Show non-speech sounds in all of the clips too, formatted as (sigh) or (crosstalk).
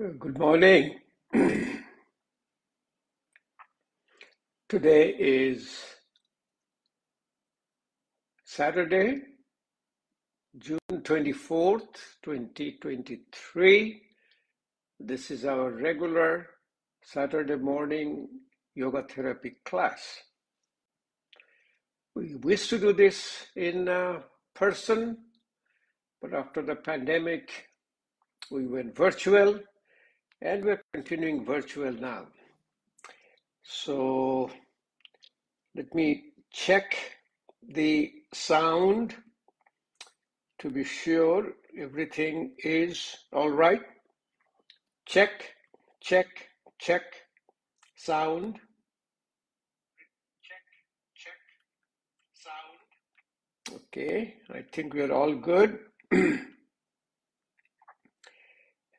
Good morning. (clears throat) Today is Saturday, June 24th, 2023. This is our regular Saturday morning yoga therapy class. We used to do this in uh, person, but after the pandemic, we went virtual and we're continuing virtual now. So let me check the sound to be sure everything is all right. Check, check, check, sound. Check, check, sound. Okay, I think we're all good. (clears throat)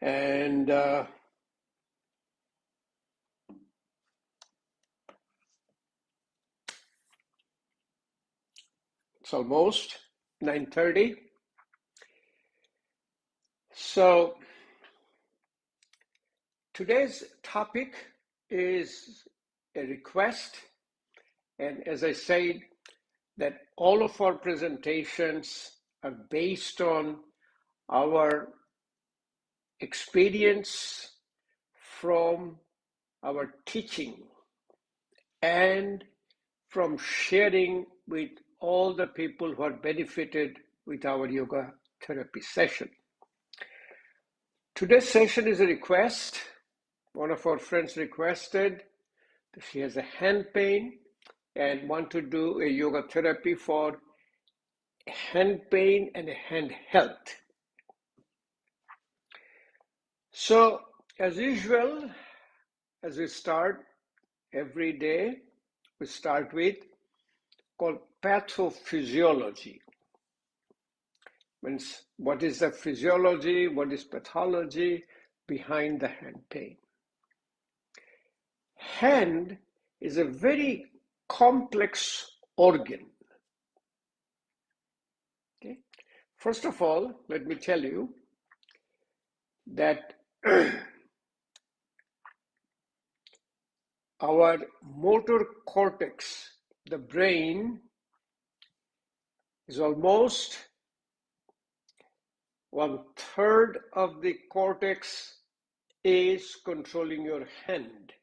and uh, it's almost 9:30. So today's topic is a request, and as I said, that all of our presentations are based on our experience from our teaching and from sharing with all the people who are benefited with our yoga therapy session. Today's session is a request. One of our friends requested that she has a hand pain and want to do a yoga therapy for hand pain and hand health. So, as usual, as we start every day, we start with called pathophysiology. Means what is the physiology, what is pathology behind the hand pain. Hand is a very complex organ. Okay? First of all, let me tell you that (clears throat) our motor cortex, the brain, is almost one third of the cortex is controlling your hand.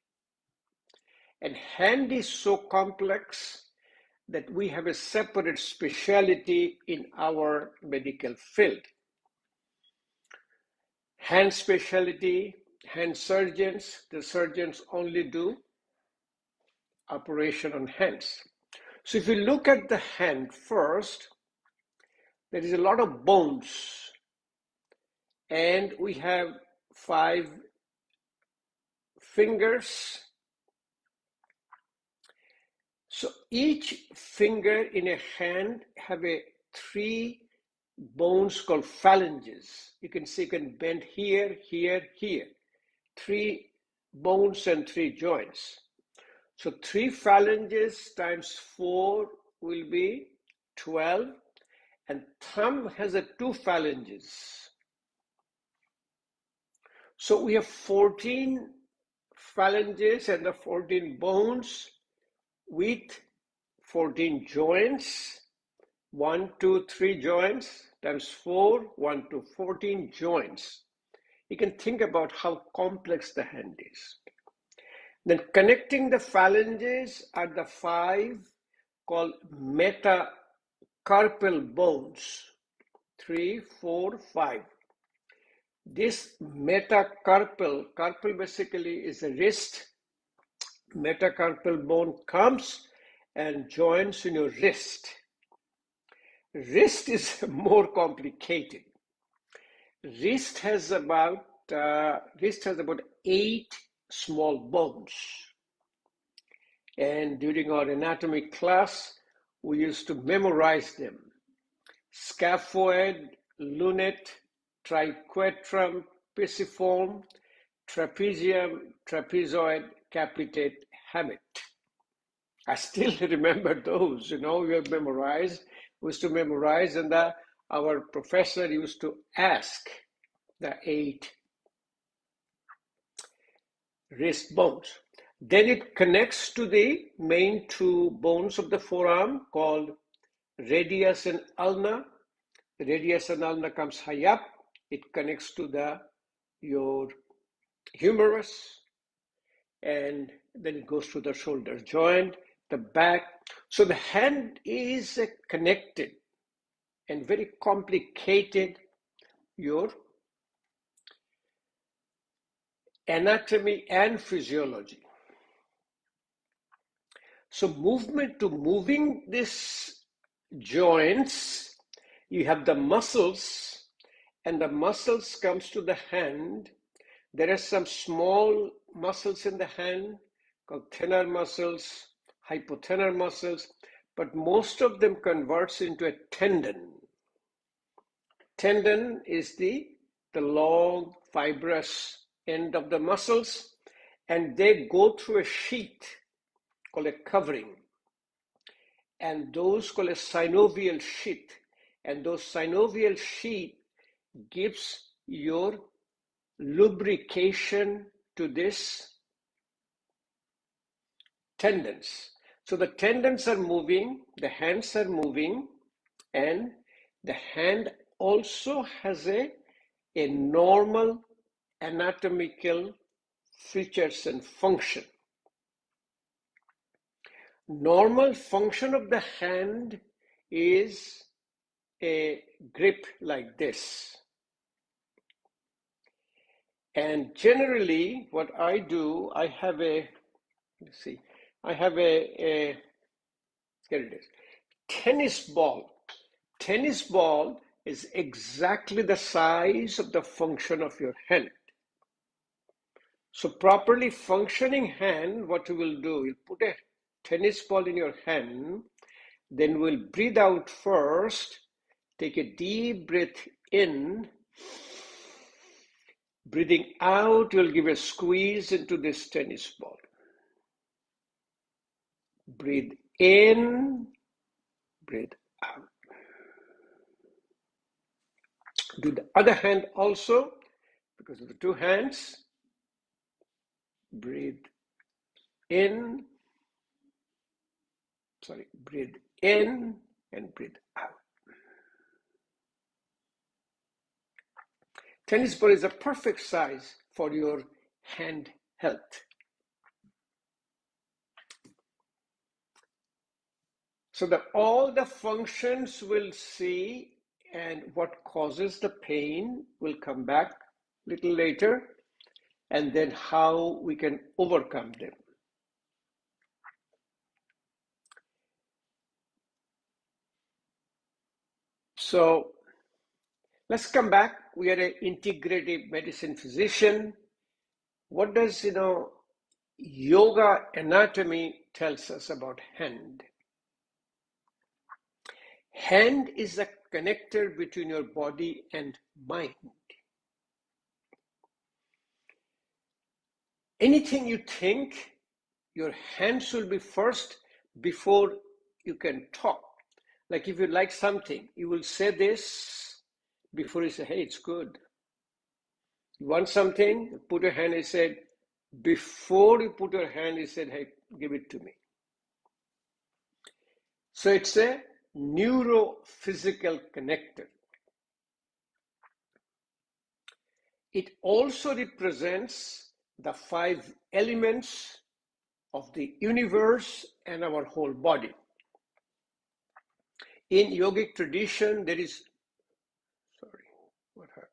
And hand is so complex that we have a separate specialty in our medical field. Hand specialty, hand surgeons, the surgeons only do operation on hands. So if you look at the hand first, there is a lot of bones, and we have five fingers. So each finger in a hand have a three bones called phalanges. You can see you can bend here, here, here. Three bones and three joints. So three phalanges times four will be 12 and thumb has a two phalanges. So we have 14 phalanges and the 14 bones with 14 joints. One, two, three joints times four, one to 14 joints. You can think about how complex the hand is. Then connecting the phalanges are the five called metacarpal bones. Three, four, five. This metacarpal, carpal basically is a wrist. Metacarpal bone comes and joins in your wrist. Wrist is (laughs) more complicated. Wrist has about uh, wrist has about eight small bones. And during our anatomy class, we used to memorize them. Scaphoid, lunate, triquetrum, pisiform, trapezium, trapezoid, capitate, hamate. I still (laughs) remember those, you know, we have memorized, we used to memorize, and the, our professor used to ask the eight wrist bones. Then it connects to the main two bones of the forearm called radius and ulna. Radius and ulna comes high up. It connects to the your humerus and then it goes to the shoulder joint, the back. So the hand is connected and very complicated your anatomy and physiology. So movement to moving these joints, you have the muscles and the muscles comes to the hand. There are some small muscles in the hand called thenar muscles, hypothenar muscles, but most of them converts into a tendon. Tendon is the, the long fibrous end of the muscles and they go through a sheet called a covering. And those called a synovial sheath. And those synovial sheath gives your lubrication to this tendons. So the tendons are moving, the hands are moving, and the hand also has a, a normal anatomical features and function. Normal function of the hand is a grip like this. And generally, what I do, I have a, let's see, I have a, a here it is, tennis ball. Tennis ball is exactly the size of the function of your hand. So properly functioning hand, what you will do, you'll put a tennis ball in your hand, then we'll breathe out first, take a deep breath in, breathing out, you'll give a squeeze into this tennis ball. Breathe in, breathe out. Do the other hand also, because of the two hands. Breathe in, sorry, breathe in and breathe out. Tennis ball is a perfect size for your hand health. So that all the functions will see and what causes the pain will come back little later and then how we can overcome them. So let's come back. We are an integrative medicine physician. What does you know yoga anatomy tells us about hand? Hand is a connector between your body and mind. Anything you think, your hands will be first before you can talk. Like if you like something, you will say this before you say, hey, it's good. You want something, put your hand, he said, before you put your hand, he said, hey, give it to me. So it's a neurophysical connector. It also represents the five elements of the universe and our whole body. In yogic tradition, there is, sorry, what happened?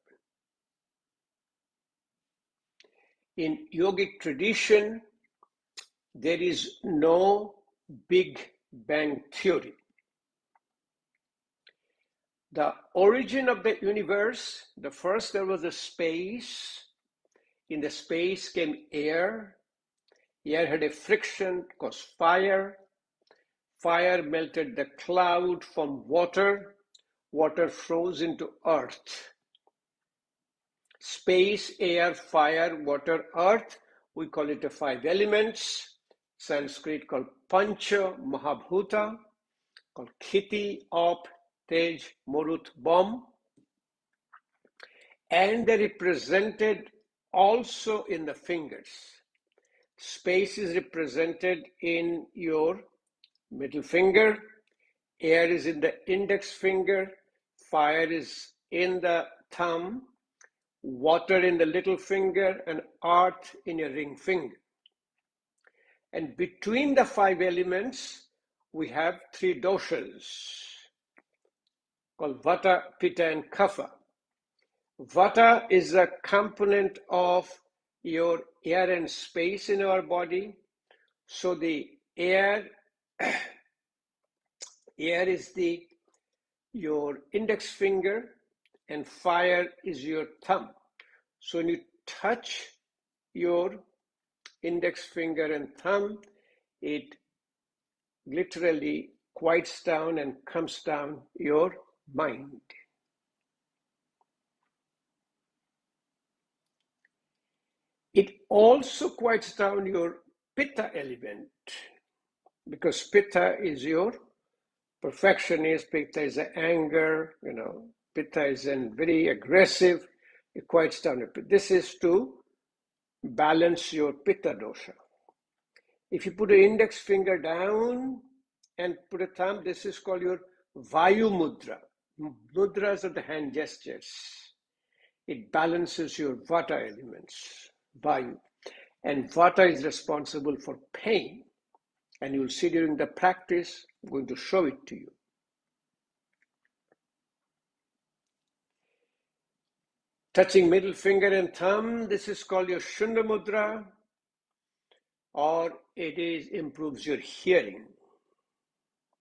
In yogic tradition, there is no Big Bang theory. The origin of the universe, the first there was a space. In the space came air. Air had a friction, caused fire. Fire melted the cloud from water. Water froze into earth. Space, air, fire, water, earth. We call it the five elements. Sanskrit called Pancha Mahabhuta, called Khiti, Op, Tej, Morut, Bom. And they represented also in the fingers. Space is represented in your middle finger. Air is in the index finger. Fire is in the thumb. Water in the little finger and earth in your ring finger. And between the five elements, we have three doshas called Vata, Pitta, and Kapha. Vata is a component of your air and space in our body. So the air, (clears throat) air is the your index finger and fire is your thumb. So when you touch your index finger and thumb, it literally quiets down and comes down your mind. It also quiets down your pitta element because pitta is your perfectionist, pitta is anger, you know, pitta is very aggressive, it quiets down. pitta This is to balance your pitta dosha. If you put an index finger down and put a thumb, this is called your Vayu Mudra. Mudras are the hand gestures. It balances your Vata elements. Vayu. And Vata is responsible for pain. And you'll see during the practice, I'm going to show it to you. Touching middle finger and thumb, this is called your Shunya Mudra, or it is improves your hearing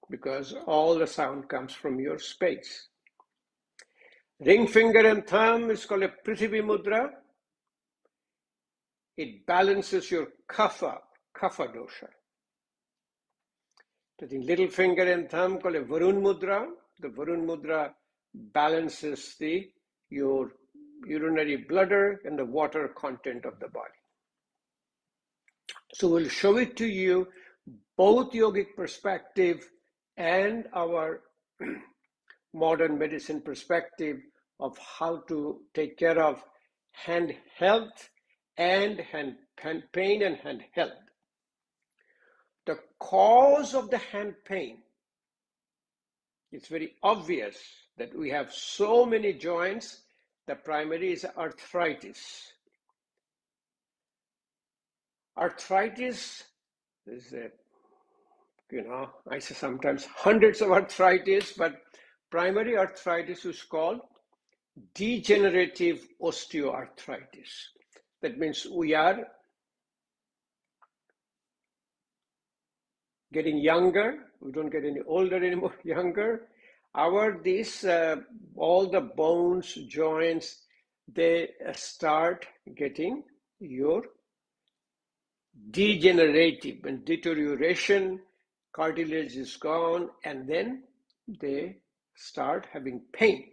because all the sound comes from your space. Ring finger and thumb is called a Prithvi Mudra, it balances your kapha, kapha dosha. Taking little finger and thumb called a Varun Mudra. The Varun Mudra balances the your urinary bladder and the water content of the body. So we'll show it to you both yogic perspective and our (clears throat) modern medicine perspective of how to take care of hand health and hand, pain and hand health. The cause of the hand pain, it's very obvious that we have so many joints. The primary is arthritis. Arthritis is a, you know, I say sometimes hundreds of arthritis, but primary arthritis is called degenerative osteoarthritis. That means we are getting younger. We don't get any older anymore, (laughs) younger. Our these uh, all the bones, joints, they start getting your degenerative and deterioration. Cartilage is gone, and then they start having pain.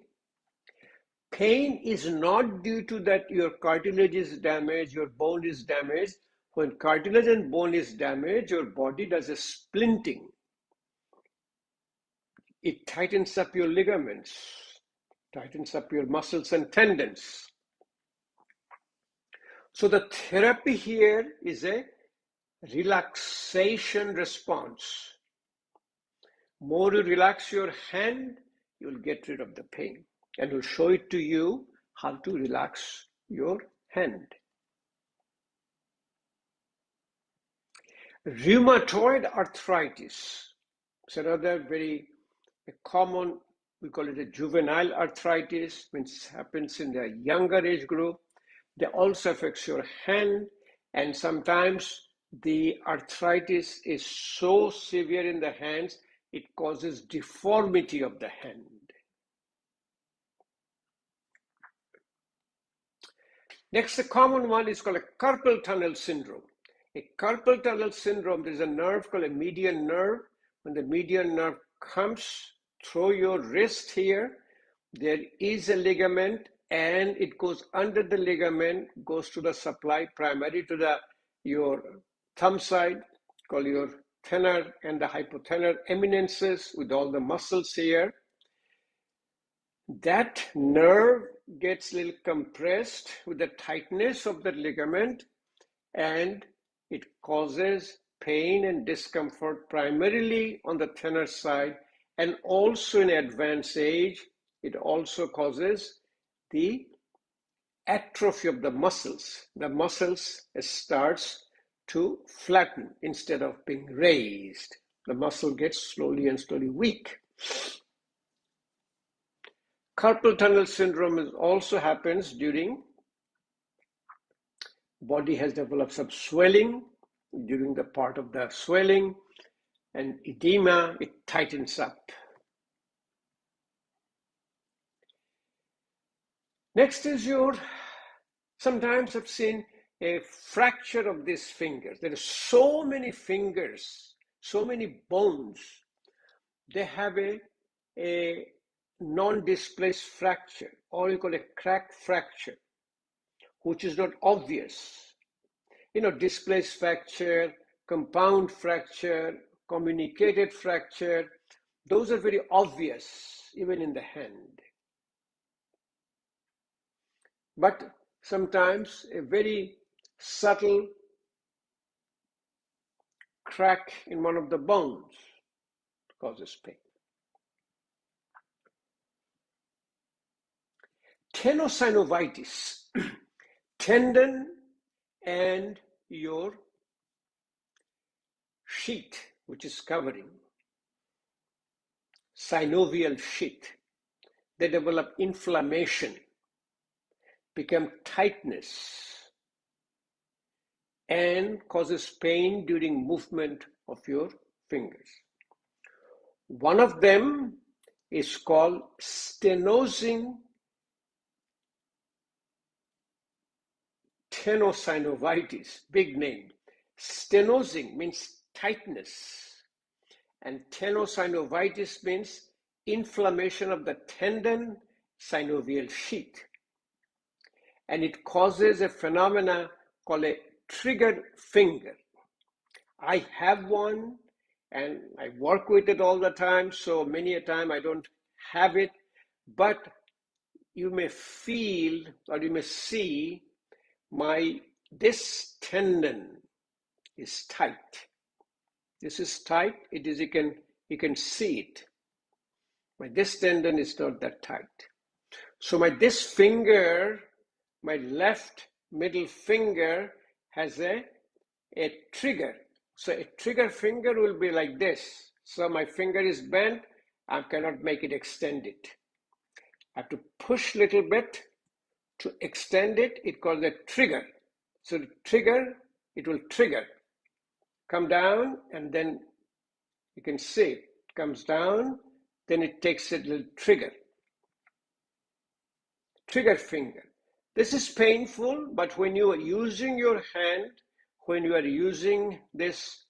Pain is not due to that your cartilage is damaged, your bone is damaged. When cartilage and bone is damaged, your body does a splinting. It tightens up your ligaments, tightens up your muscles and tendons. So the therapy here is a relaxation response. More you relax your hand, you'll get rid of the pain and will show it to you how to relax your hand. Rheumatoid arthritis is another very common, we call it a juvenile arthritis, which happens in the younger age group. They also affects your hand and sometimes the arthritis is so severe in the hands, it causes deformity of the hand. Next, the common one is called a carpal tunnel syndrome. A carpal tunnel syndrome, there's a nerve called a median nerve. When the median nerve comes through your wrist here, there is a ligament and it goes under the ligament, goes to the supply primary to the your thumb side, called your thenar and the hypothenar eminences with all the muscles here. That nerve gets a little compressed with the tightness of the ligament and it causes pain and discomfort primarily on the thenar side and also in advanced age, it also causes the atrophy of the muscles. The muscles starts to flatten instead of being raised. The muscle gets slowly and slowly weak. Carpal tunnel syndrome is also happens during body has developed some swelling during the part of the swelling and edema, it tightens up. Next is your, sometimes I've seen a fracture of these fingers. There are so many fingers, so many bones. They have a, a non-displaced fracture, or you call a crack fracture, which is not obvious. You know, displaced fracture, compound fracture, comminuted fracture, those are very obvious even in the hand. But sometimes a very subtle crack in one of the bones causes pain. Tenosynovitis, (clears throat) tendon and your sheet, which is covering, synovial sheet, they develop inflammation, become tightness, and causes pain during movement of your fingers. One of them is called stenosing tenosynovitis, big name. Stenosing means tightness, and tenosynovitis means inflammation of the tendon synovial sheath. And it causes a phenomena called a triggered finger. I have one and I work with it all the time, so many a time I don't have it, but you may feel or you may see my this tendon is tight. This is tight. It is you can you can see it. My this tendon is not that tight. So my this finger, my left middle finger has a a trigger. So a trigger finger will be like this. So my finger is bent. I cannot make it extend it. I have to push little bit to extend it, it calls a trigger. So trigger, it will trigger, come down, and then you can see it comes down, then it takes a little trigger. Trigger finger. This is painful, but when you are using your hand, when you are using this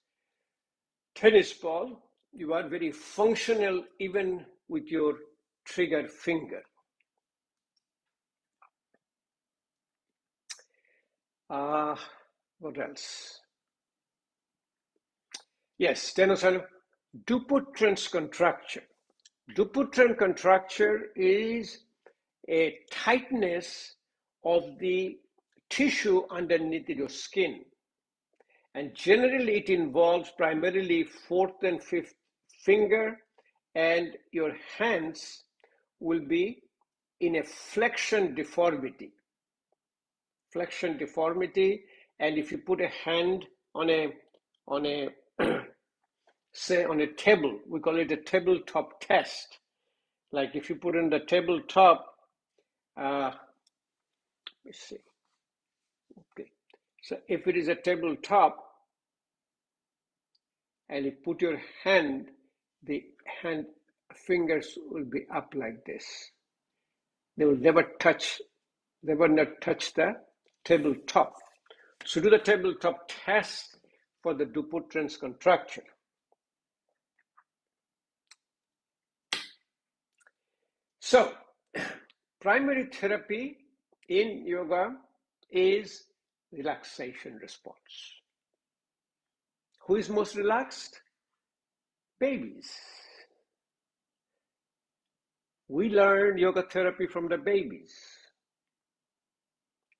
tennis ball, you are very functional even with your trigger finger. Uh, what else? Yes, Stenosal Dupuytren's contracture. Dupuytren contracture is a tightness of the tissue underneath your skin. And generally it involves primarily fourth and fifth finger and your hands will be in a flexion deformity flexion deformity. And if you put a hand on a, on a, (clears throat) say on a table, we call it a tabletop test. Like if you put in the tabletop, uh, let me see. Okay. So if it is a tabletop and you put your hand, the hand fingers will be up like this. They will never touch, they will not touch the tabletop. So do the tabletop test for the Dupuytren's contracture. So (clears throat) primary therapy in yoga is relaxation response. Who is most relaxed? Babies. We learn yoga therapy from the babies.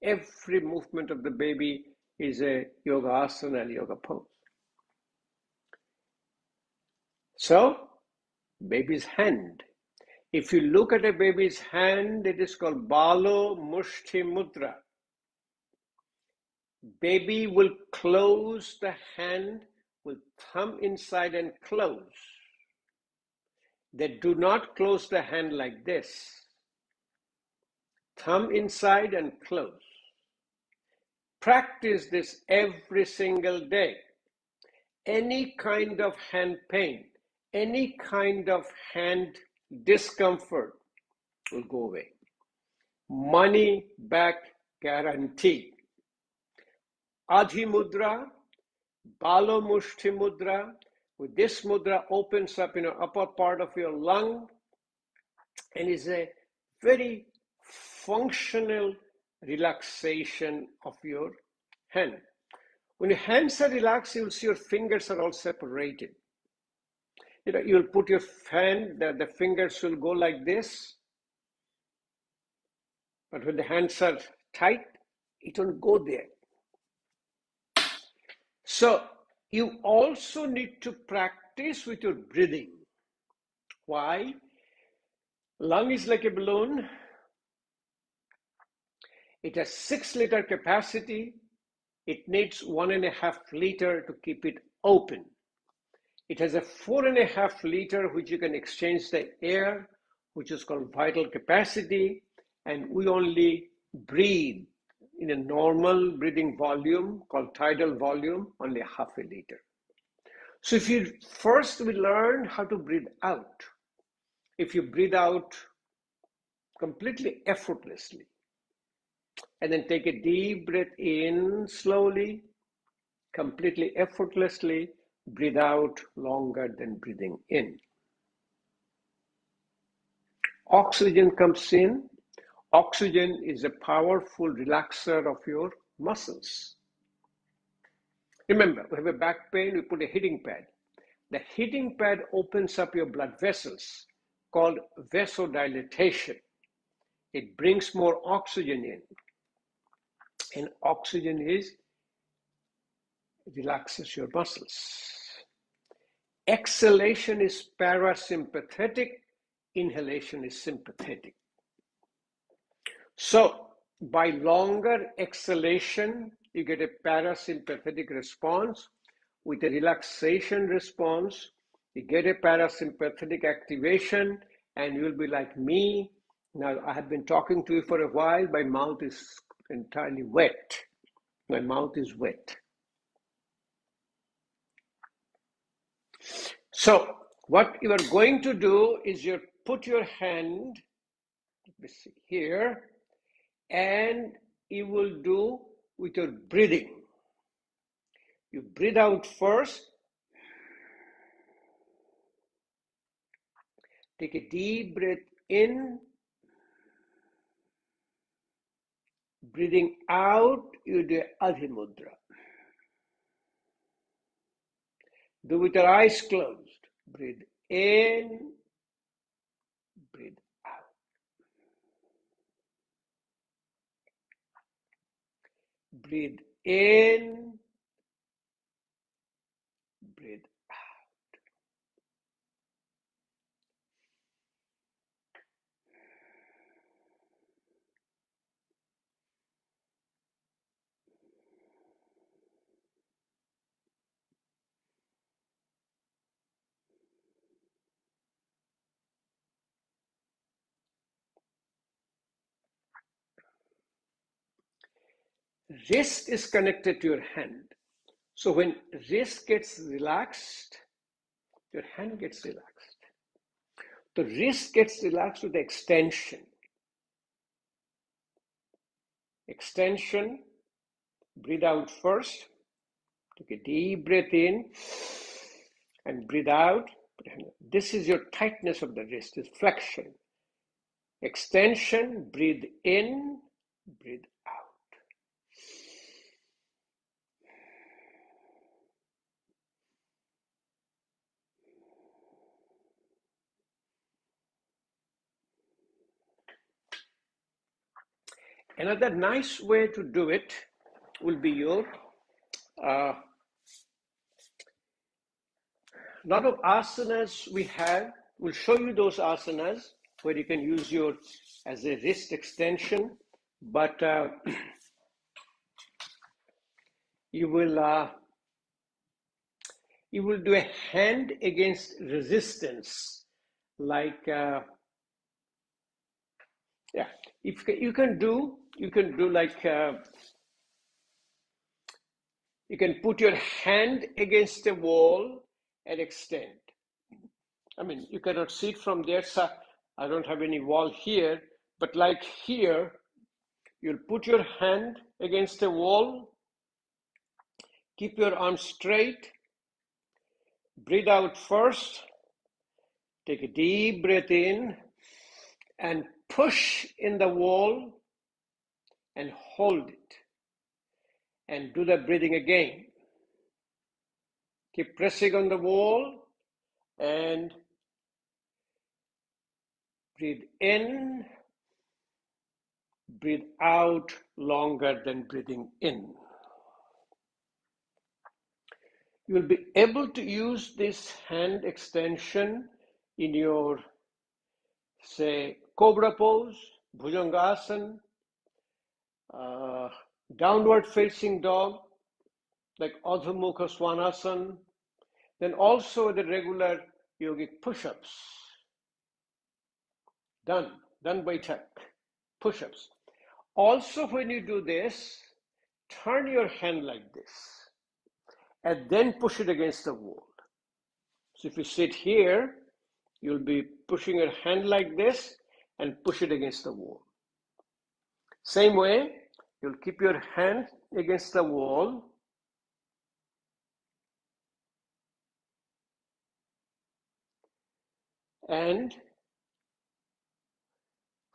Every movement of the baby is a yoga asana and yoga pose. So, baby's hand. If you look at a baby's hand, it is called Balo Mushti Mudra. Baby will close the hand with thumb inside and close. They do not close the hand like this. Thumb inside and close. Practice this every single day. Any kind of hand pain, any kind of hand discomfort will go away. Money back guarantee. Adhi Mudra, Balo Mushti Mudra. With this mudra opens up in the upper part of your lung and is a very functional relaxation of your hand. When your hands are relaxed, you'll see your fingers are all separated. You know, you'll put your hand, the, the fingers will go like this. But when the hands are tight, it won't go there. So you also need to practice with your breathing. Why? Lung is like a balloon. It has six liter capacity. It needs one and a half liter to keep it open. It has a four and a half liter which you can exchange the air, which is called vital capacity. And we only breathe in a normal breathing volume called tidal volume, only half a liter. So if you first we learn how to breathe out. If you breathe out completely effortlessly, and then take a deep breath in slowly, completely effortlessly, breathe out longer than breathing in. Oxygen comes in, Oxygen is a powerful relaxer of your muscles. Remember, we have a back pain, we put a heating pad. The heating pad opens up your blood vessels called vasodilatation. It brings more oxygen in. And oxygen is relaxes your muscles. Exhalation is parasympathetic, inhalation is sympathetic. So by longer exhalation, you get a parasympathetic response. With a relaxation response, you get a parasympathetic activation and you'll be like me. Now, I have been talking to you for a while. My mouth is entirely wet. My mouth is wet. So, what you are going to do is you put your hand, here, and you will do with your breathing. You breathe out first. Take a deep breath in. Breathing out, you do Adhimudra. Do with your eyes closed. Breathe in, breathe out. Breathe in, breathe out. Wrist is connected to your hand. So when wrist gets relaxed, your hand gets relaxed. The wrist gets relaxed with extension. Extension, breathe out first. Take a deep breath in and breathe out. This is your tightness of the wrist, is flexion. Extension, breathe in, breathe Another nice way to do it will be your Uh, lot of asanas we have. We'll show you those asanas where you can use your as a wrist extension, but uh, (clears throat) you will uh, you will do a hand against resistance, like uh, yeah. If you can do you can do like uh, you can put your hand against a wall and extend. I mean, you cannot see it from there. So I don't have any wall here, but like here, you'll put your hand against a wall, keep your arms straight, breathe out first, take a deep breath in, and push in the wall and hold it. And do the breathing again. Keep pressing on the wall and breathe in, breathe out longer than breathing in. You will be able to use this hand extension in your, say, cobra pose, bhujangasana, uh, downward facing dog, like Ardha Mukha Svanasana, then also the regular yogic push-ups. Done, done by Chuck. Push-ups. Also, when you do this, turn your hand like this and then push it against the wall. So if you sit here, you'll be pushing your hand like this and push it against the wall. Same way, you'll keep your hand against the wall and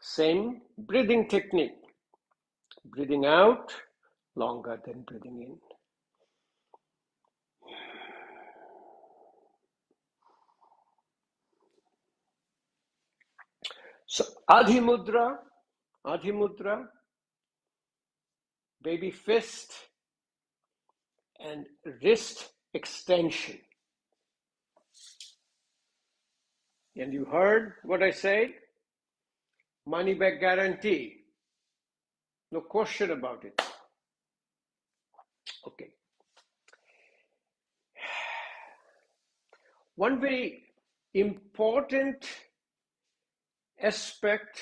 same breathing technique. Breathing out longer than breathing in. So Adhimudra, Adhimudra, baby fist, and wrist extension. And you heard what I said? Money back guarantee. No question about it. Okay. (sighs) One very important aspect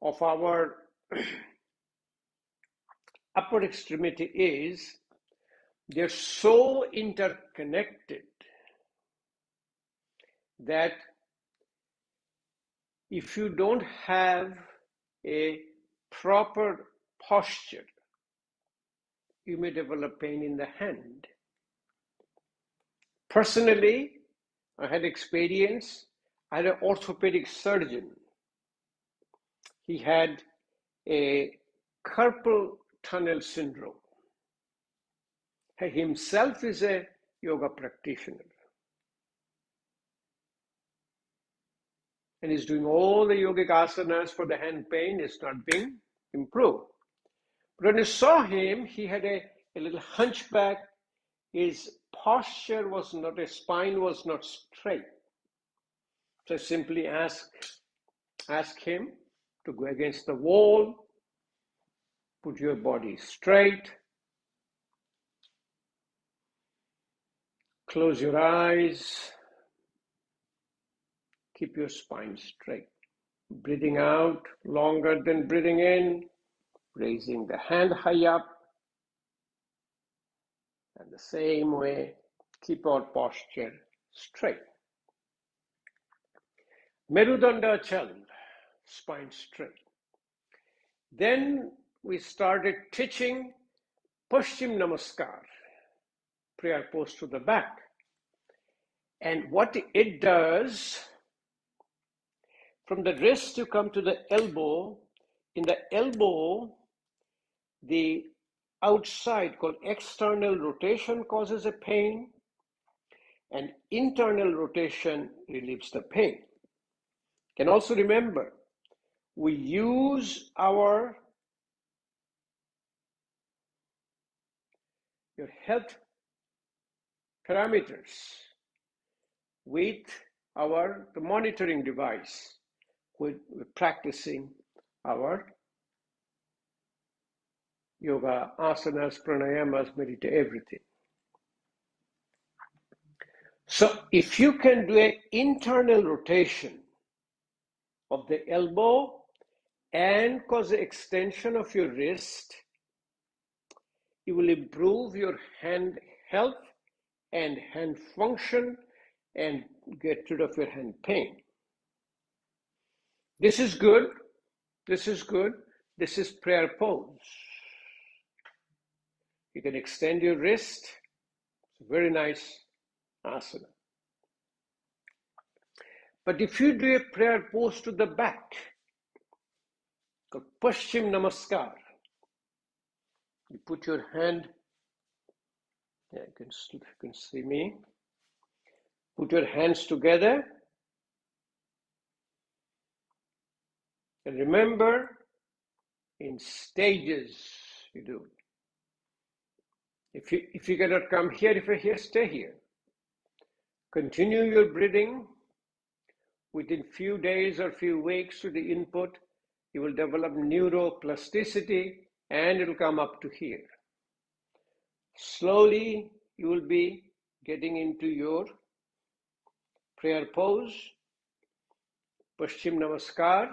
of our (clears throat) upper extremity is they're so interconnected that if you don't have a proper posture, you may develop pain in the hand. Personally, I had experience. I had an orthopedic surgeon. He had a carpal tunnel syndrome. He himself is a yoga practitioner. and he's doing all the yogic asanas for the hand pain. It's not being improved. But when I saw him, he had a, a little hunchback. His posture was not, his spine was not straight. So I simply asked, ask him to go against the wall, put your body straight, close your eyes, Keep your spine straight. Breathing out longer than breathing in, raising the hand high up. And the same way, keep our posture straight. Merudanda Chal, spine straight. Then we started teaching Paschim Namaskar, prayer pose to the back. And what it does from the wrist, you come to the elbow. In the elbow, the outside called external rotation causes a pain, and internal rotation relieves the pain. Can also remember, we use our your health parameters with our the monitoring device with, with practicing our yoga asanas pranayamas meditate everything. So if you can do an internal rotation of the elbow and cause the extension of your wrist, it will improve your hand health and hand function and get rid of your hand pain. This is good. This is good. This is prayer pose. You can extend your wrist. It's a very nice asana. But if you do a prayer pose to the back, called Paschim Namaskar, you put your hand, yeah, you can, you can see me. Put your hands together. And remember, in stages you do If you, if you cannot come here, if you're here, stay here. Continue your breathing. Within few days or few weeks to the input, you will develop neuroplasticity and it'll come up to here. Slowly, you will be getting into your prayer pose, Paschim Namaskar,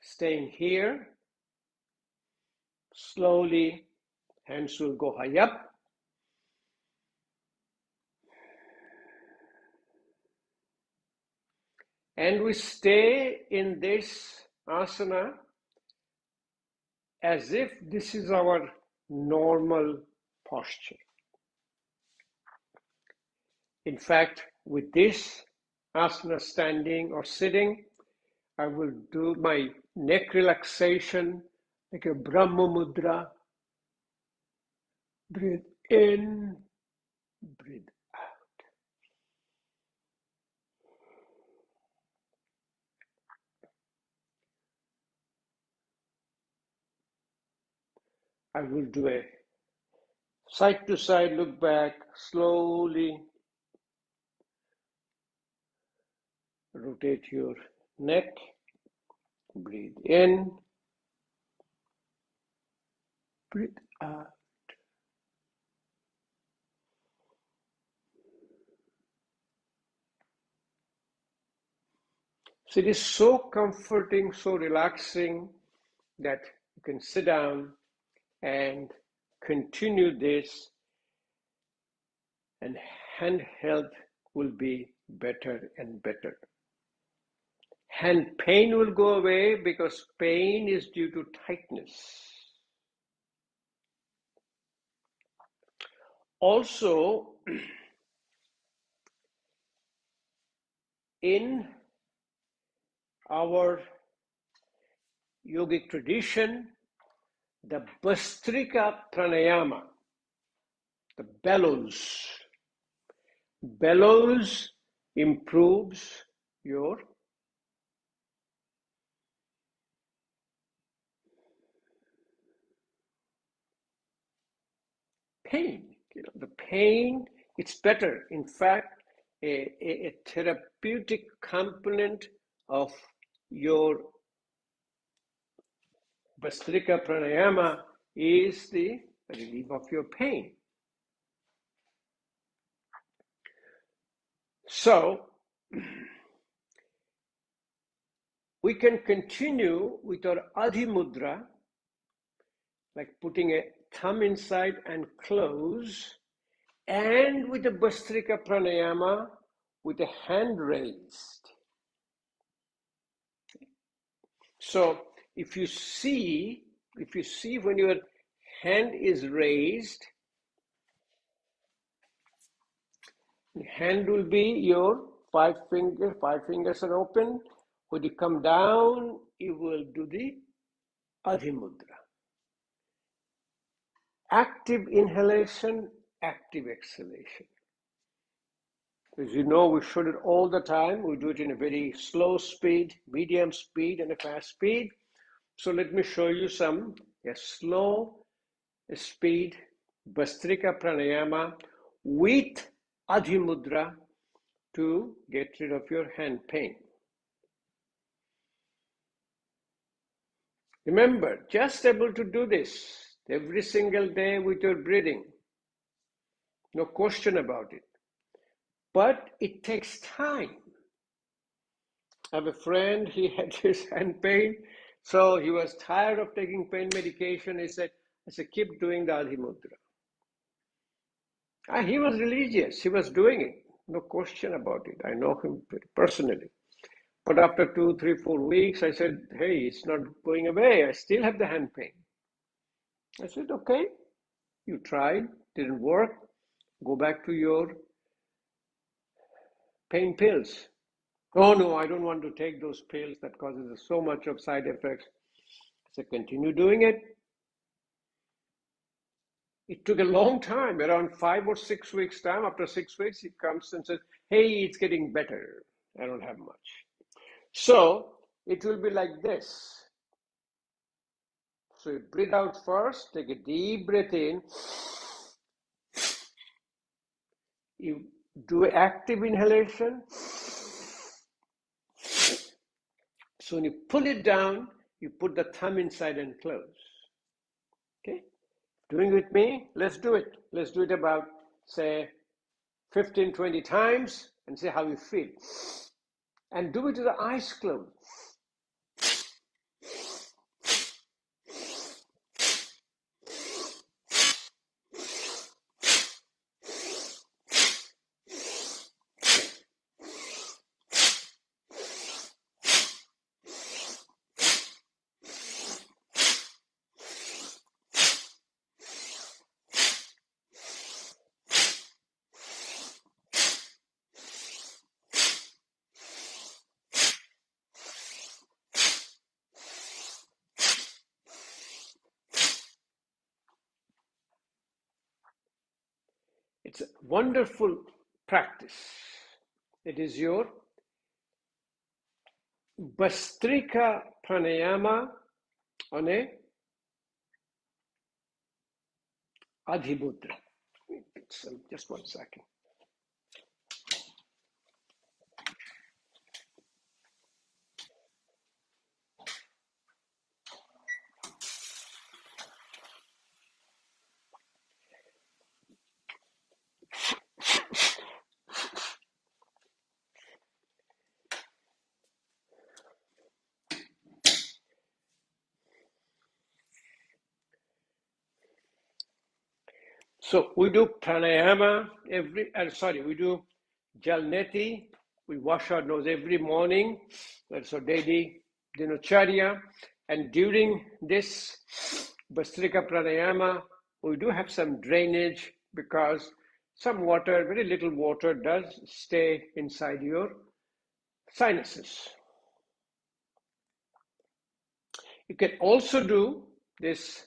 staying here. Slowly, hands will go high up. And we stay in this asana as if this is our normal posture. In fact, with this asana standing or sitting, I will do my neck relaxation like a Brahma Mudra. Breathe in, breathe I will do a side to side look back, slowly rotate your neck, breathe in, breathe out. So it is so comforting, so relaxing that you can sit down and continue this and hand health will be better and better. Hand pain will go away because pain is due to tightness. Also, (clears throat) in our yogic tradition, the Bhastrika Pranayama, the bellows. Bellows improves your pain. You know, the pain, it's better. In fact, a, a, a therapeutic component of your Bhastrika Pranayama is the relief of your pain. So, we can continue with our Adhi Mudra, like putting a thumb inside and close, and with the Bhastrika Pranayama with the hand raised. So, if you see, if you see when your hand is raised, hand will be your five fingers, five fingers are open. When you come down, you will do the Adhimudra. Active inhalation, active exhalation. As you know, we shoot it all the time. We do it in a very slow speed, medium speed, and a fast speed. So let me show you some a slow speed Bhastrika Pranayama with Adhimudra to get rid of your hand pain. Remember, just able to do this every single day with your breathing. No question about it. But it takes time. I have a friend, he (laughs) had his hand pain, so he was tired of taking pain medication. He said, I said, keep doing the Adhimudra. And ah, he was religious, he was doing it, no question about it. I know him personally. But after two, three, four weeks, I said, hey, it's not going away. I still have the hand pain. I said, okay, you tried, didn't work. Go back to your pain pills. Oh no, I don't want to take those pills that causes so much of side effects. So continue doing it. It took a long time, around five or six weeks time. After six weeks, he comes and says, hey, it's getting better. I don't have much. So it will be like this. So you breathe out first, take a deep breath in. You do active inhalation. So when you pull it down, you put the thumb inside and close. Okay? Doing with me? Let's do it. Let's do it about, say, 15, 20 times and see how you feel and do it with the eyes closed. It's a wonderful practice. It is your Bhastrika Pranayama on a Adhimudra. Just one second. So we do pranayama every, uh, sorry, we do jalneti. We wash our nose every morning. That's our daily dinacharya. And during this Bhastrika pranayama, we do have some drainage because some water, very little water does stay inside your sinuses. You can also do this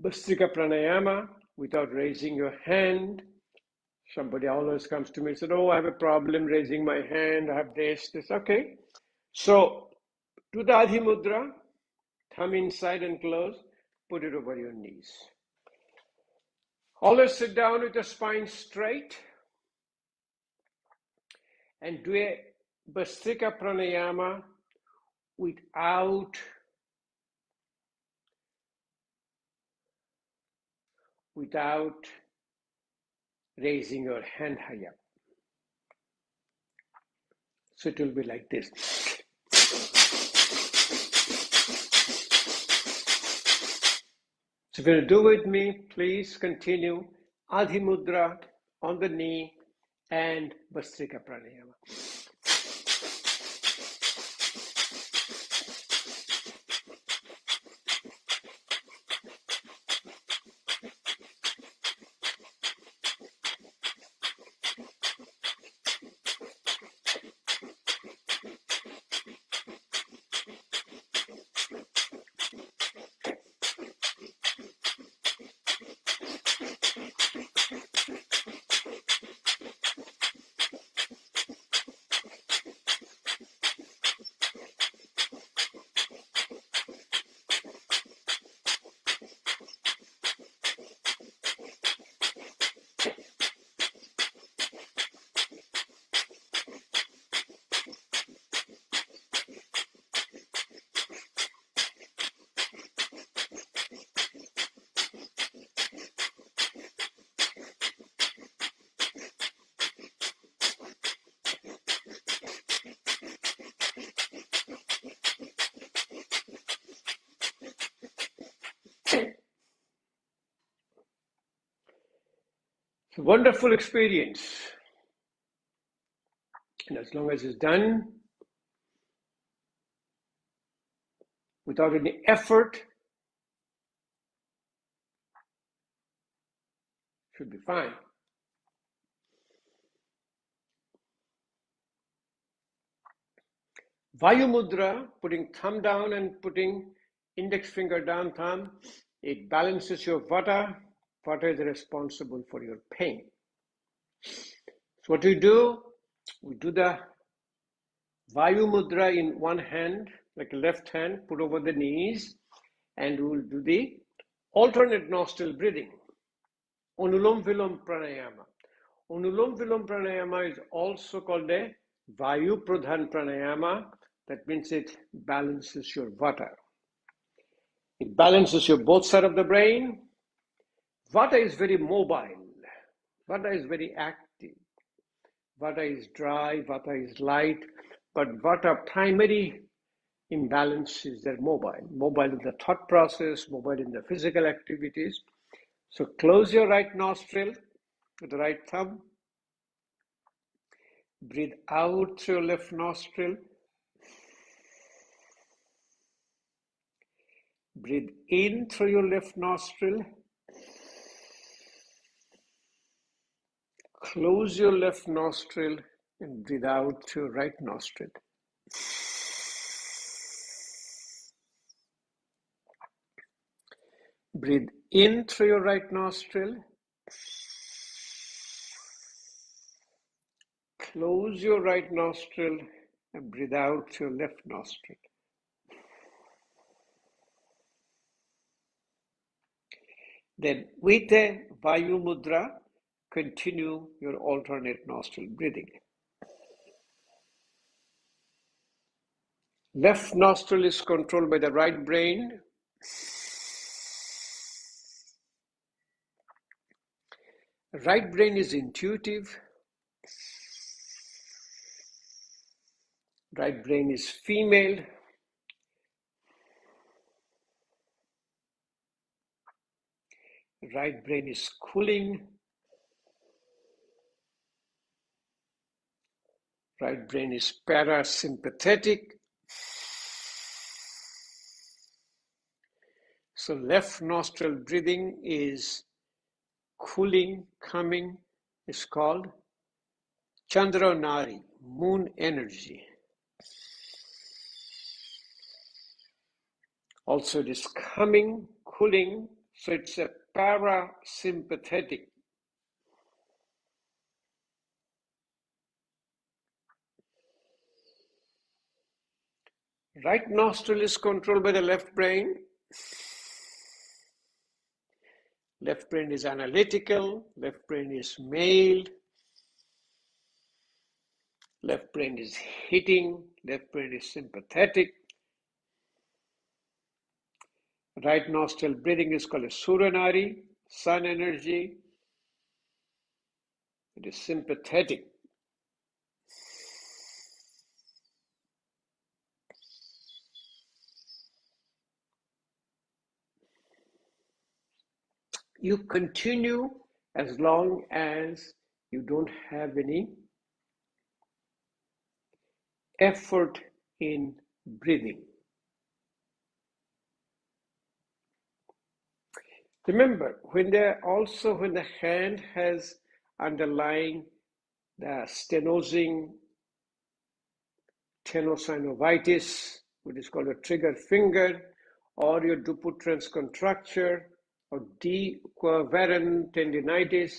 Bhastrika Pranayama without raising your hand. Somebody always comes to me and said, Oh, I have a problem raising my hand. I have this, this. Okay. So do the Adhi Mudra, thumb inside and close, put it over your knees. Always sit down with your spine straight and do a Bhastrika Pranayama without without raising your hand high up. So it will be like this. So if to do with me, please continue Adhi Mudra on the knee and Bhastrika Pranayama. Wonderful experience. And as long as it's done without any effort, should be fine. Vayu Mudra, putting thumb down and putting index finger down thumb, it balances your vata. Vata is responsible for your pain. So what we do? We do the Vayu Mudra in one hand, like left hand, put over the knees, and we will do the alternate nostril breathing. Anulom Vilom Pranayama. Anulom Vilom Pranayama is also called a Vayu Pradhan Pranayama. That means it balances your vata. It balances your both side of the brain. Vata is very mobile. Vata is very active. Vata is dry, Vata is light, but Vata primary imbalance is their mobile. Mobile in the thought process, mobile in the physical activities. So close your right nostril with the right thumb. Breathe out through your left nostril. Breathe in through your left nostril. Close your left nostril and breathe out your right nostril. Breathe in through your right nostril. Close your right nostril and breathe out your left nostril. Then the Vayu Mudra, continue your alternate nostril breathing. Left nostril is controlled by the right brain. Right brain is intuitive. Right brain is female. Right brain is cooling. Right brain is parasympathetic. So left nostril breathing is cooling, coming, is called Chandra Nari, moon energy. Also, it is coming, cooling, so it's a parasympathetic. Right nostril is controlled by the left brain. Left brain is analytical, left brain is male, left brain is hitting, left brain is sympathetic. Right nostril breathing is called a Suranari, sun energy. It is sympathetic. You continue as long as you don't have any effort in breathing. Remember, when there also when the hand has underlying the stenosing tenosynovitis, which is called a trigger finger, or your Dupuytren's contracture, or De Quervain tendinitis,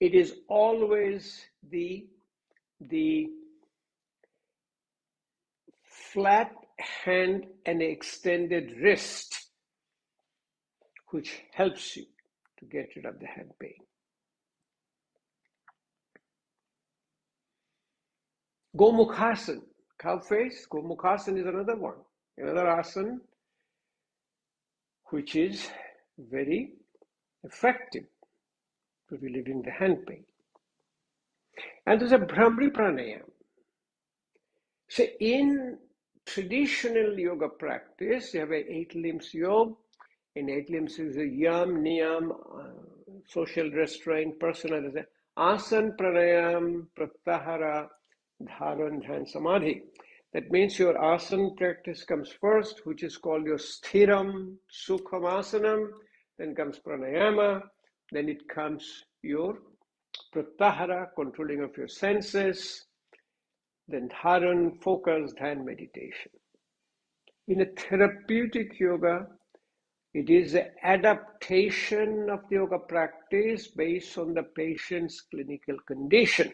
it is always the, the flat hand and extended wrist which helps you to get rid of the hand pain. Gomukhasana, cow face, Gomukhasana is another one, another asana which is very effective to relieving the hand pain. And there's a Bhramari Pranayam. So in traditional yoga practice, you have a eight limbs yoga, in eight limbs is a yam, niyam, uh, social restraint, personal restraint. Asan, pranayam, pratyahara, dharan, and samadhi. That means your asana practice comes first, which is called your sthiram, sukham asanam. Then comes pranayama. Then it comes your pratyahara, controlling of your senses. Then dharan, focus, and meditation. In a therapeutic yoga, it is the adaptation of the yoga practice based on the patient's clinical condition.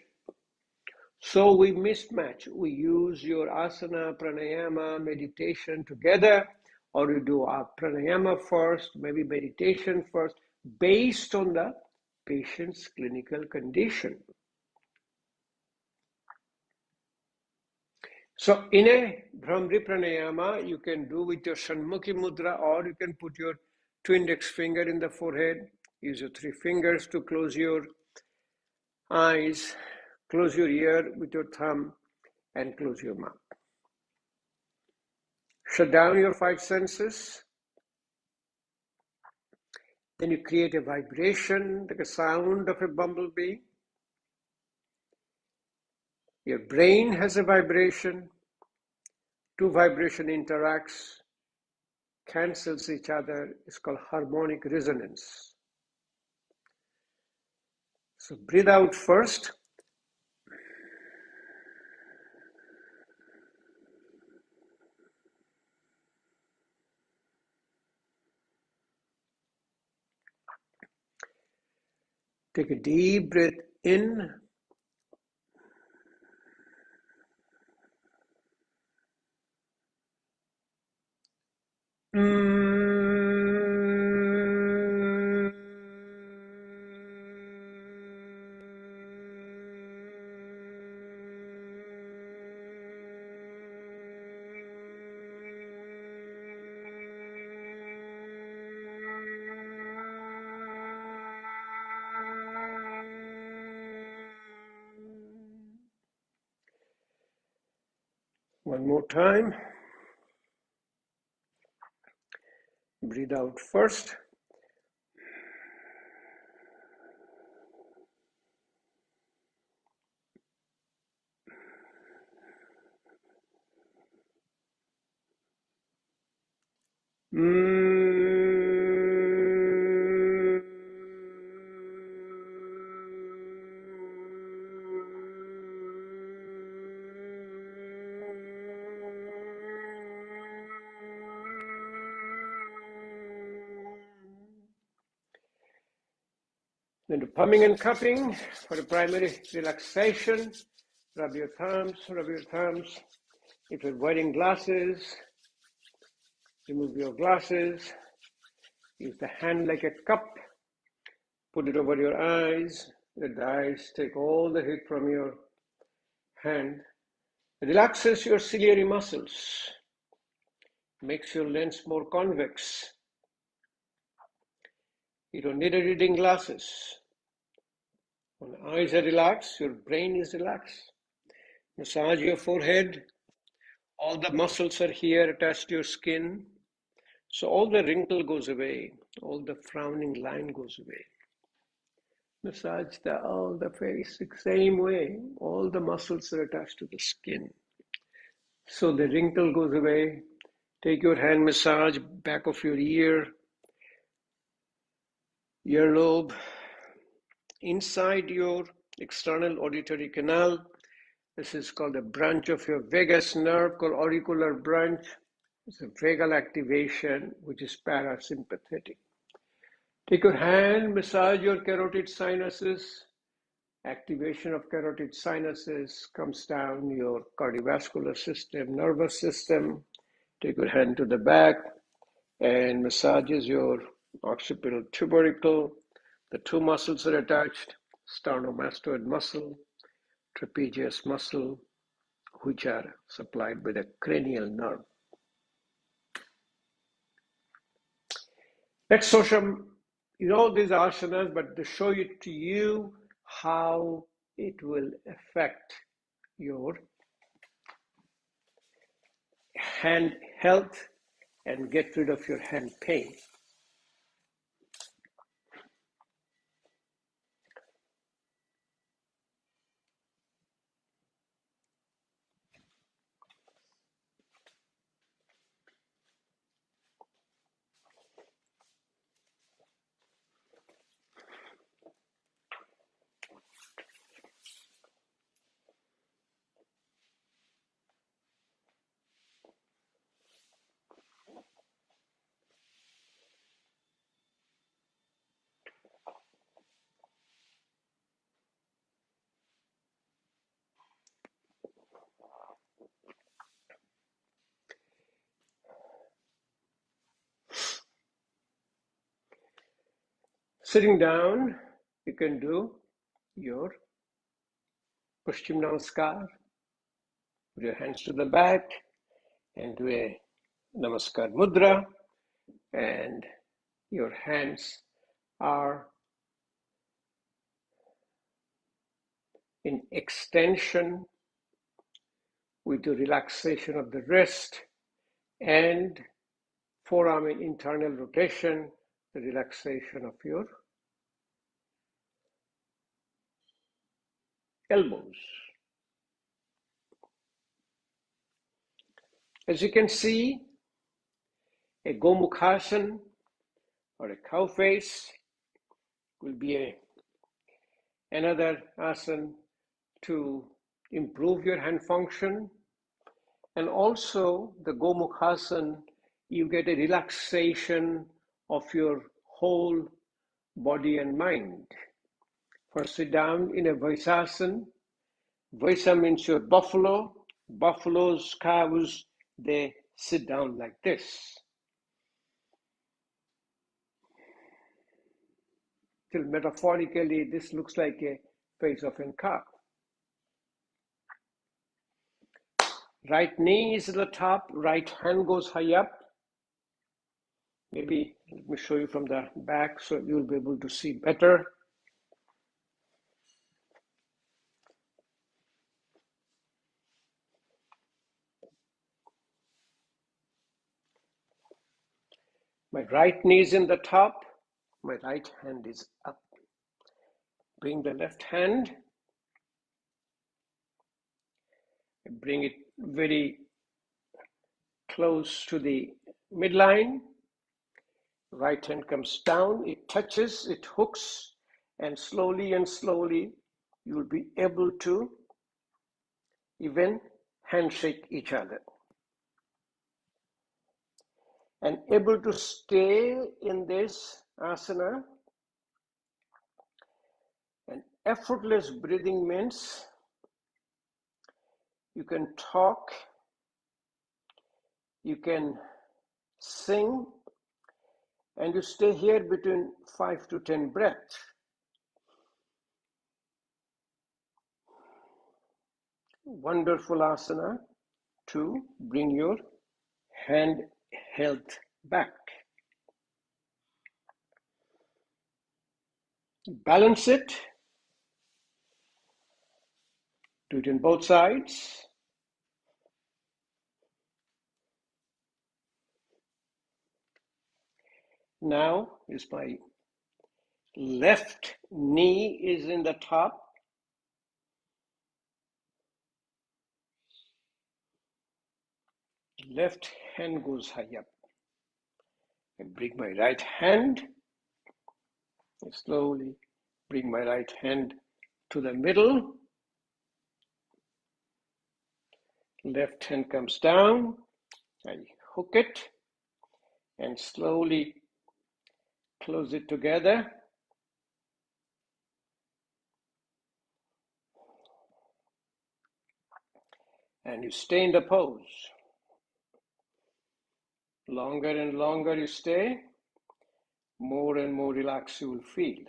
So we mismatch. We use your asana, pranayama, meditation together, or you do our pranayama first, maybe meditation first, based on the patient's clinical condition. So in a Bhramari Pranayama, you can do with your Shanmukhi Mudra or you can put your two index finger in the forehead. Use your three fingers to close your eyes, close your ear with your thumb and close your mouth. Shut down your five senses. Then you create a vibration like a sound of a bumblebee. Your brain has a vibration. Two vibration interacts, cancels each other. It's called harmonic resonance. So breathe out first. Take a deep breath in. One time. Breathe out first. Pumping and cupping for the primary relaxation. Rub your thumbs, rub your thumbs. If you're wearing glasses, remove your glasses. Use the hand like a cup. Put it over your eyes. Let the eyes take all the heat from your hand. It relaxes your ciliary muscles. Makes your lens more convex. You don't need a reading glasses. When the eyes are relaxed, your brain is relaxed. Massage your forehead. All the muscles are here attached to your skin. So all the wrinkle goes away. All the frowning line goes away. Massage the all the face the same way. All the muscles are attached to the skin. So the wrinkle goes away. Take your hand massage back of your ear, earlobe, inside your external auditory canal. This is called a branch of your vagus nerve called auricular branch. It's a vagal activation, which is parasympathetic. Take your hand, massage your carotid sinuses. Activation of carotid sinuses comes down your cardiovascular system, nervous system. Take your hand to the back and massages your occipital tubercle, the two muscles are attached, sternomastoid muscle, trapezius muscle, which are supplied by the cranial nerve. Show some, you know these are asanas, but to show to you how it will affect your hand health and get rid of your hand pain. Sitting down, you can do your Paschim Namaskar. Put your hands to the back and do a Namaskar Mudra. And your hands are in extension with the relaxation of the wrist and forearm in internal rotation, the relaxation of your elbows. As you can see, a Gomukhasan or a cow face will be a, another asana to improve your hand function. And also the Gomukhasan, you get a relaxation of your whole body and mind. First sit down in a Vaisasana. Vaisa means your buffalo. Buffaloes, cows, they sit down like this. Till metaphorically, this looks like a face of a cow. Right knee is at the top, right hand goes high up. Maybe let me show you from the back so you'll be able to see better. My right knee is in the top, my right hand is up. Bring the left hand, bring it very close to the midline. Right hand comes down, it touches, it hooks, and slowly and slowly you will be able to even handshake each other. And able to stay in this asana. And effortless breathing means you can talk, you can sing, and you stay here between five to 10 breaths. Wonderful asana to bring your hand health back. Balance it do it in both sides. Now is my left knee is in the top. Left hand goes high up. I bring my right hand. I slowly bring my right hand to the middle. left hand comes down, I hook it and slowly close it together. And you stay in the pose. Longer and longer you stay, more and more relaxed you will feel.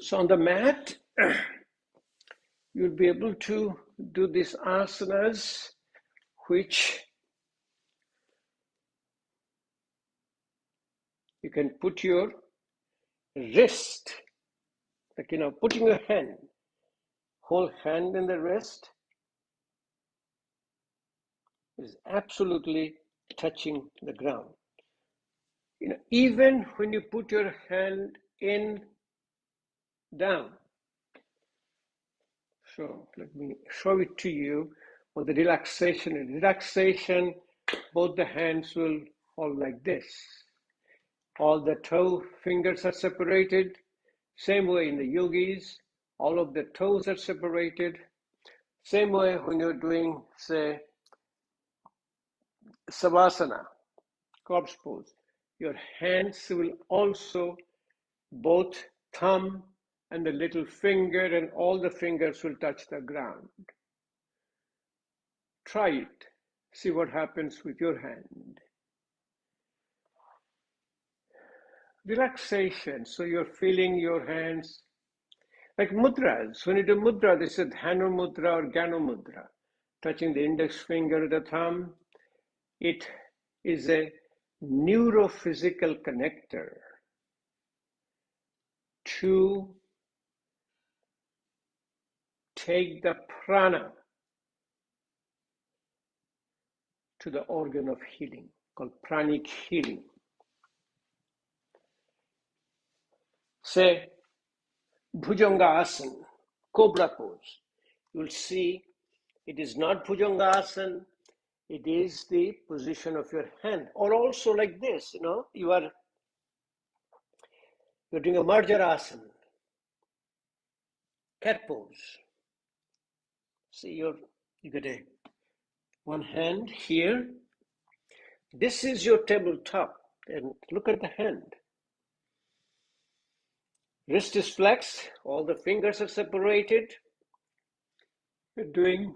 So on the mat, (clears throat) you'll be able to do these asanas, which you can put your wrist, like you know, putting your hand, whole hand in the wrist is absolutely touching the ground. You know, even when you put your hand in down. So let me show it to you for the relaxation. In relaxation, both the hands will hold like this. All the toe fingers are separated. Same way in the yogis, all of the toes are separated. Same way when you're doing, say, savasana, corpse pose. Your hands will also, both thumb and the little finger and all the fingers will touch the ground. Try it. See what happens with your hand. Relaxation. So you're feeling your hands like mudras. When you do mudra, this is Dhanu mudra or Ganu mudra. Touching the index finger, the thumb. It is a neurophysical connector to take the prana to the organ of healing called pranic healing. Say Bhujanga Asana, Cobra pose. You'll see it is not Bhujanga Asana, it is the position of your hand. Or also like this, you know, you are you're doing a Marjarasana, cat pose. See, you're, you get a one hand here. This is your tabletop, and look at the hand. Wrist is flexed, all the fingers are separated. You're doing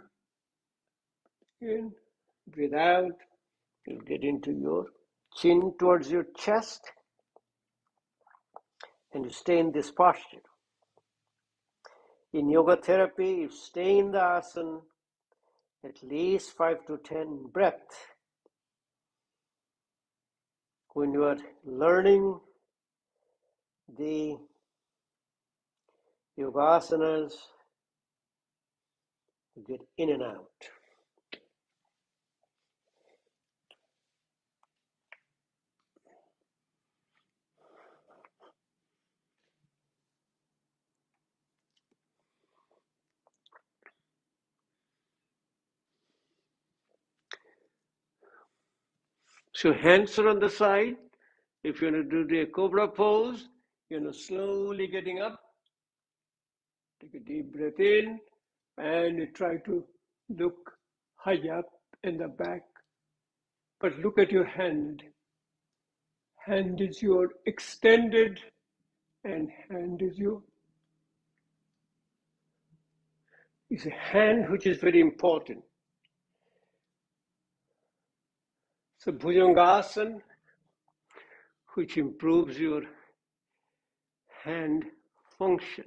in, breathe out. You'll get into your chin towards your chest, and you stay in this posture. In yoga therapy, you stay in the asana at least 5 to 10 breaths. When you are learning the yogasanas, you get in and out. So hands are on the side. If you're going to do the cobra pose, you're know, slowly getting up. Take a deep breath in and you try to look high up in the back. But look at your hand. Hand is your extended and hand is your is a hand which is very important. So Bhujangasana, which improves your hand function.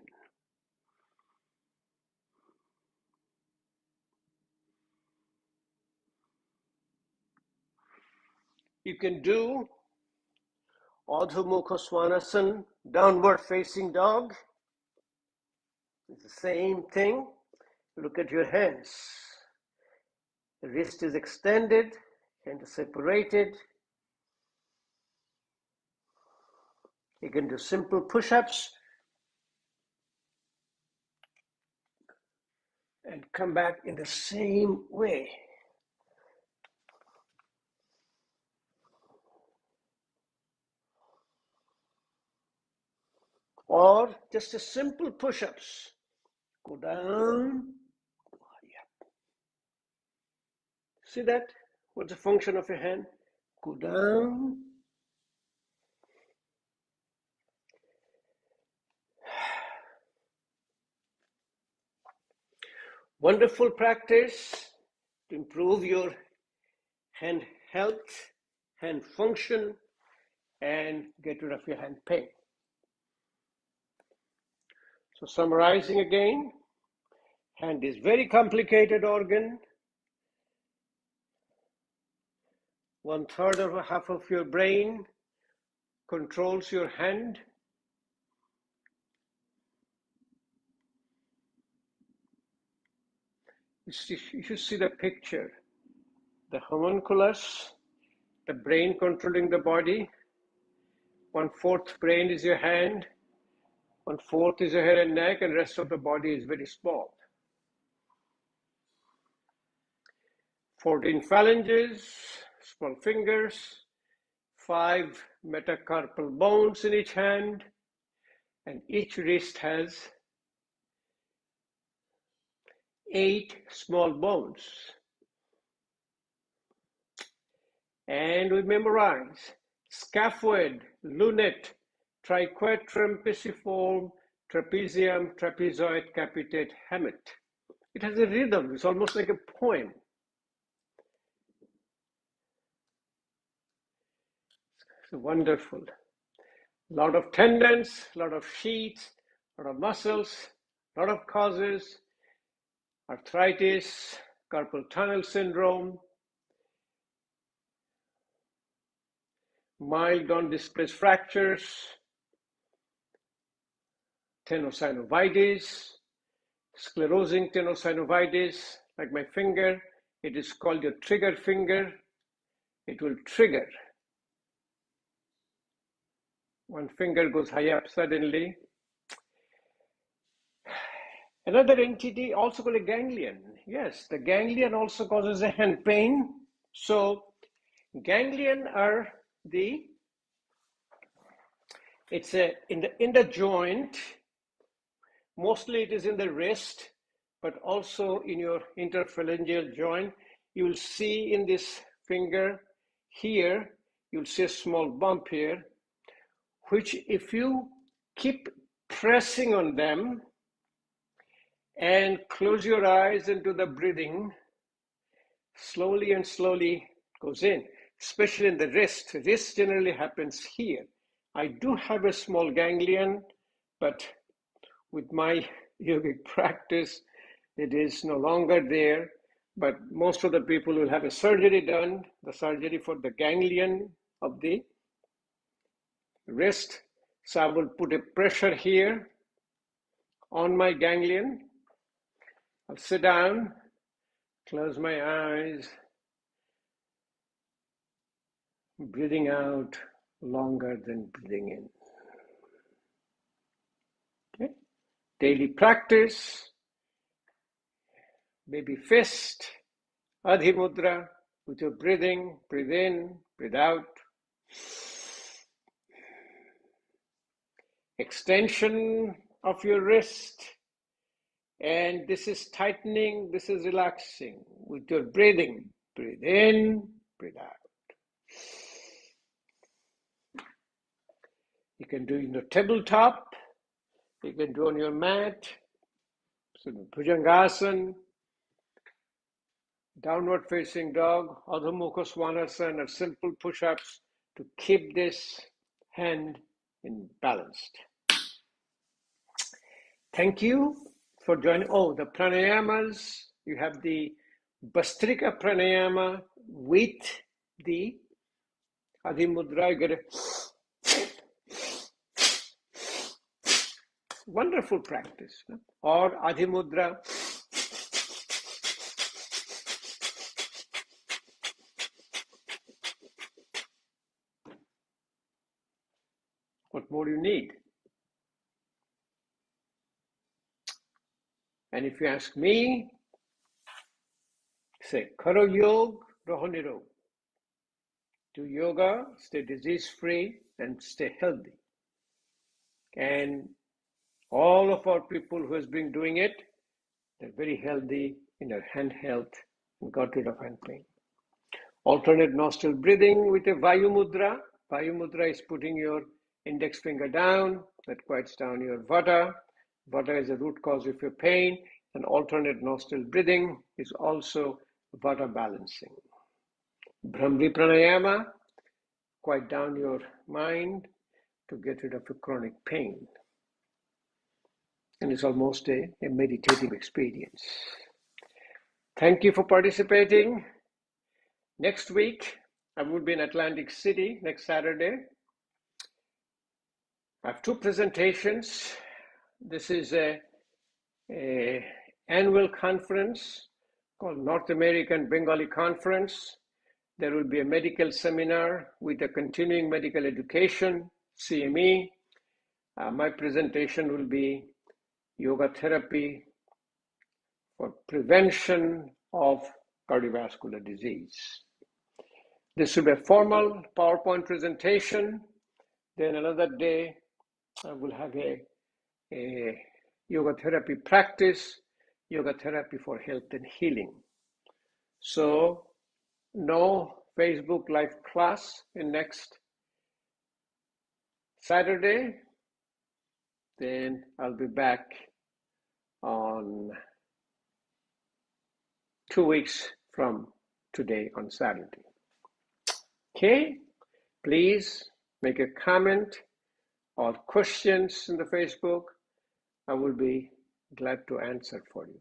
You can do Adho Mukha Svanasana, downward facing dog. It's the same thing. Look at your hands. The wrist is extended, and separated. You can do simple push-ups and come back in the same way. Or just a simple push-ups. Go down. See that? What's the function of your hand? Go down. Wonderful practice to improve your hand health, hand function, and get rid of your hand pain. So summarizing again, hand is very complicated organ one third of a half of your brain controls your hand. You, see, you should see the picture. The homunculus, the brain controlling the body. One fourth brain is your hand. One fourth is your head and neck, and rest of the body is very small. 14 phalanges, small fingers, five metacarpal bones in each hand, and each wrist has eight small bones. And we memorize scaphoid, lunate, triquetrum pisiform, trapezium, trapezoid, capitate, hamate. It has a rhythm, it's almost like a poem. Wonderful. A lot of tendons, a lot of sheets, a lot of muscles, a lot of causes, arthritis, carpal tunnel syndrome, mild non-displaced fractures, tenosynovitis, stenosing tenosynovitis, like my finger, it is called your trigger finger. It will trigger. One finger goes high up suddenly. Another entity also called a ganglion. Yes, the ganglion also causes a hand pain. So ganglion are the it's a in the in the joint mostly it is in the wrist but also in your interphalangeal joint you will see in this finger here you'll see a small bump here which if you keep pressing on them and close your eyes into the breathing slowly and slowly goes in especially in the wrist. Wrist generally happens here. I do have a small ganglion, but with my (laughs) yogic practice, it is no longer there. But most of the people will have a surgery done, the surgery for the ganglion of the wrist. So I will put a pressure here on my ganglion. I'll sit down, close my eyes, breathing out longer than breathing in. Okay? Daily practice, maybe fist, Adhi Mudra, with your breathing, breathe in, breathe out. Extension of your wrist, and this is tightening, this is relaxing with your breathing. Breathe in, breathe out. You can do in the tabletop. You can do on your mat. So Bhujangasana, downward facing dog, Adho Mukha Svanasana, simple push-ups to keep this hand in balanced. Thank you for joining. Oh, the pranayamas. You have the Bhastrika pranayama with the Adhimudra. You get a wonderful practice. Or Adhimudra. What more do you need? And if you ask me, say, Karo Yog, Roho Do yoga, stay disease free, and stay healthy. And all of our people who has been doing it, they're very healthy in their hand health and got rid of hand pain. Alternate nostril breathing with a Vayu Mudra. Vayu Mudra is putting your index finger down, that quiets down your Vata. Vata is the root cause of your pain, and alternate nostril breathing is also Vata balancing. Bhramari Pranayama, quiet down your mind to get rid of your chronic pain and it's almost a, a meditative experience. Thank you for participating. Next week, I will be in Atlantic City next Saturday. I have two presentations. This is a, a annual conference called North American Bengali Conference. There will be a medical seminar with a continuing medical education, CME. Uh, my presentation will be yoga therapy for prevention of cardiovascular disease. This will be a formal PowerPoint presentation. Then another day, I will have a, yoga therapy practice, yoga therapy for health and healing. So, no Facebook Live class in next Saturday. Then I'll be back on two weeks from today on Saturday. Okay, please make a comment or questions in the Facebook. I will be glad to answer for you.